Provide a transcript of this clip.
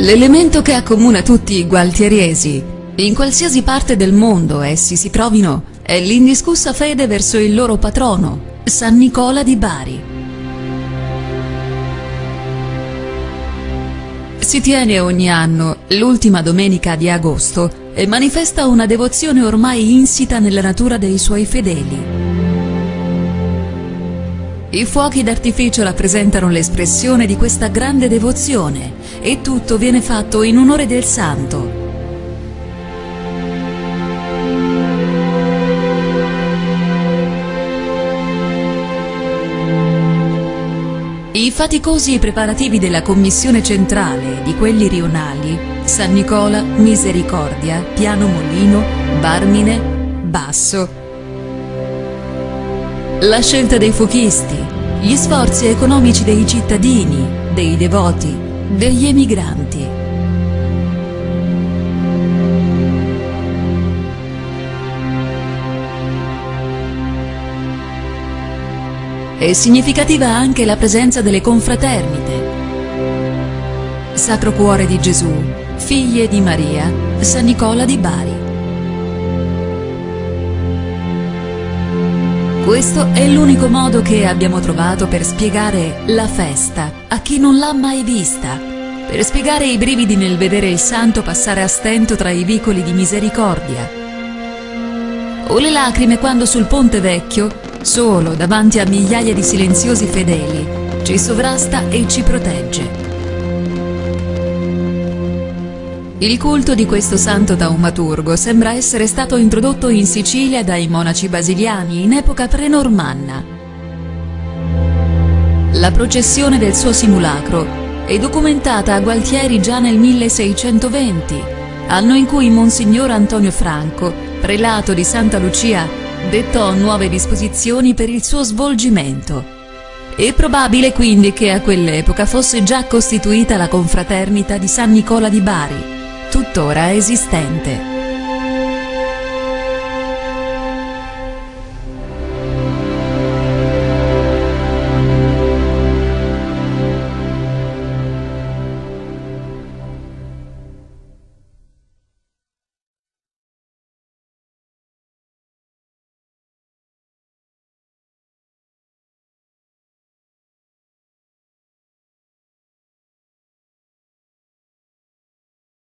L'elemento che accomuna tutti i gualtieriesi, in qualsiasi parte del mondo essi si trovino, è l'indiscussa fede verso il loro patrono, San Nicola di Bari. Si tiene ogni anno, l'ultima domenica di agosto, e manifesta una devozione ormai insita nella natura dei suoi fedeli. I fuochi d'artificio rappresentano l'espressione di questa grande devozione e tutto viene fatto in onore del santo. I faticosi preparativi della commissione centrale e di quelli rionali, San Nicola, Misericordia, Piano Molino, Barmine, Basso. La scelta dei fuochisti, gli sforzi economici dei cittadini, dei devoti, degli emigranti. È significativa anche la presenza delle confraternite. Sacro Cuore di Gesù, Figlie di Maria, San Nicola di Bari. Questo è l'unico modo che abbiamo trovato per spiegare la festa a chi non l'ha mai vista, per spiegare i brividi nel vedere il santo passare a stento tra i vicoli di misericordia, o le lacrime quando sul ponte vecchio solo davanti a migliaia di silenziosi fedeli, ci sovrasta e ci protegge. Il culto di questo santo taumaturgo sembra essere stato introdotto in Sicilia dai monaci basiliani in epoca prenormanna. La processione del suo simulacro è documentata a Gualtieri già nel 1620, anno in cui Monsignor Antonio Franco, prelato di Santa Lucia, dettò nuove disposizioni per il suo svolgimento. È probabile quindi che a quell'epoca fosse già costituita la confraternita di San Nicola di Bari, tuttora esistente.